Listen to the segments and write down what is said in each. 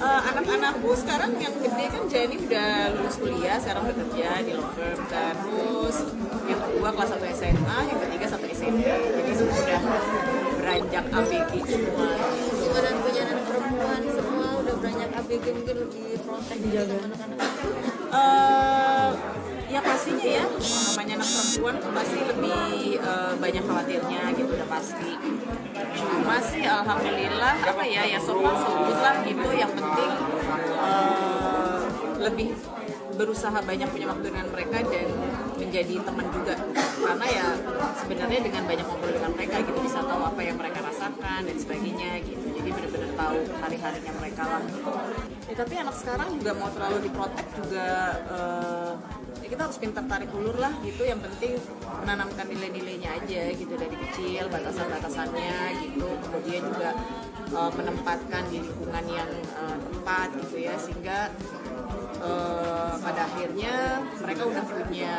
Eh, anak-anak gue sekarang yang gede kan Jani udah lulus kuliah sekarang udah kerja di law firm. Terus yang kedua kelas 1 SMA yang ketiga satu SMP jadi semua udah beranjak ABG semua. Gimana punya anak perempuan semua udah beranjak ABG mungkin lebih protek dijaga anak-anak. Eh, ya pastinya ya. Namanya anak perempuan pasti lebih eh, banyak khawatirnya gitu pasti. Cuma sih alhamdulillah apa ya ya so far so good lah gitu. Yang penting eh, lebih berusaha banyak punya waktu dengan mereka dan menjadi teman juga. Karena ya sebenarnya dengan banyak ngobrol dengan mereka gitu bisa tahu apa yang mereka rasakan dan sebagainya gitu. Jadi benar-benar tahu hari-harinya mereka lah. Ya, tapi anak sekarang juga mau terlalu diprotek juga ya kita harus pintar tarik ulur lah gitu. Yang penting menanamkan nilai-nilainya aja gitu dari kecil batasan-batasannya gitu. Kemudian juga eh, menempatkan di lingkungan yang eh, tepat gitu ya. Sehingga eh, pada akhirnya mereka udah punya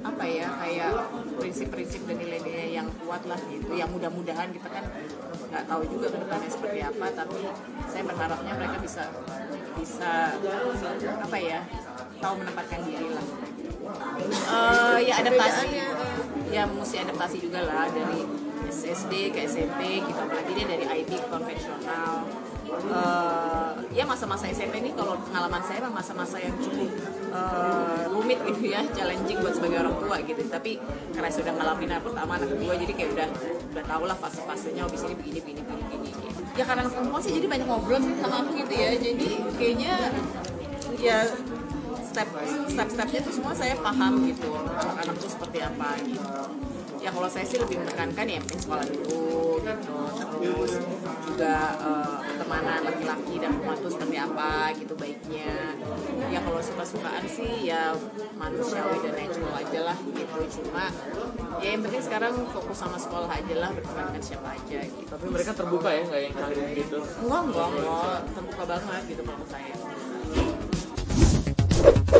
apa ya kayak prinsip-prinsip dan nilai-nilai yang kuat lah gitu. Yang mudah-mudahan kita kan nggak tahu juga ke depannya seperti apa tapi saya berharapnya mereka bisa bisa apa ya tahu menempatkan diri lah Eh, ya adaptasi. Ya mesti adaptasi juga lah dari SSD ke SMP gitu apalagi dia dari IB konvensional. Eh, ya masa-masa SMP ini kalau pengalaman saya masa-masa yang cukup eh, rumit gitu ya challenging buat sebagai orang tua gitu. Tapi karena sudah ngalamin anak pertama anak kedua jadi kayak udah udah tau lah fase-fasenya habis ini begini begini begini begini gitu. ya karena anak sih jadi banyak ngobrol sih sama aku gitu ya. Jadi kayaknya ya step step stepnya tuh semua saya paham gitu anak tuh seperti apa gitu. Ya kalau saya sih lebih menekankan ya sekolah dulu gitu. Terus juga pertemanan laki-laki dan perempuan tuh seperti apa gitu baiknya. Ya kalau suka-sukaan sih ya manusiawi dan natural aja lah gitu. Cuma ya yang penting sekarang fokus sama sekolah aja lah berteman dengan siapa aja gitu. Tapi mereka terbuka ya, nggak yang canggung gitu. enggak enggak enggak. Terbuka banget gitu kalau saya you.